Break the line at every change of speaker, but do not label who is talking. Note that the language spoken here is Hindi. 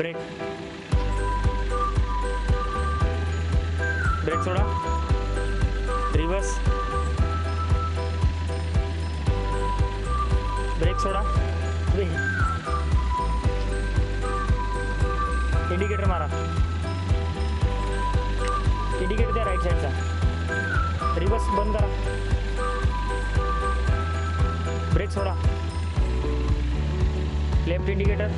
ब्रेक। ब्रेक छोड़ा। रिवर्स। ब्रेक छोड़ा। इंडिकेटर मारा। इंडिकेटर दिया राइट साइड का रिवर्स बंद करा। ब्रेक सोडा लेफ़्ट इंडिकेटर।